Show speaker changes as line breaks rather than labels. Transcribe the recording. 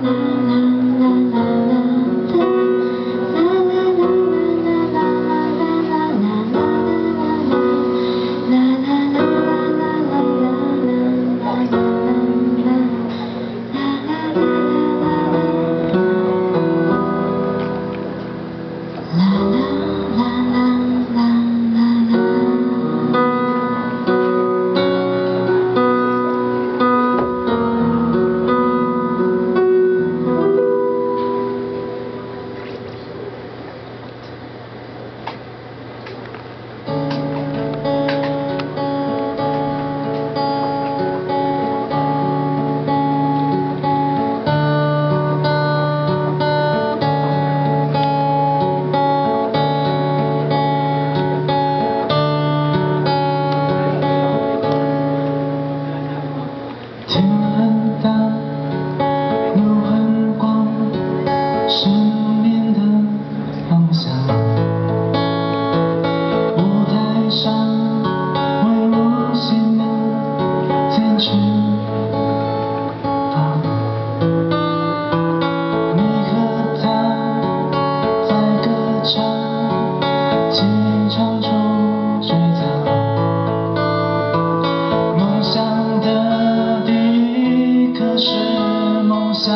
Música 翅膀，你和他在歌唱，轻唱出倔强。梦想的第一课是梦想，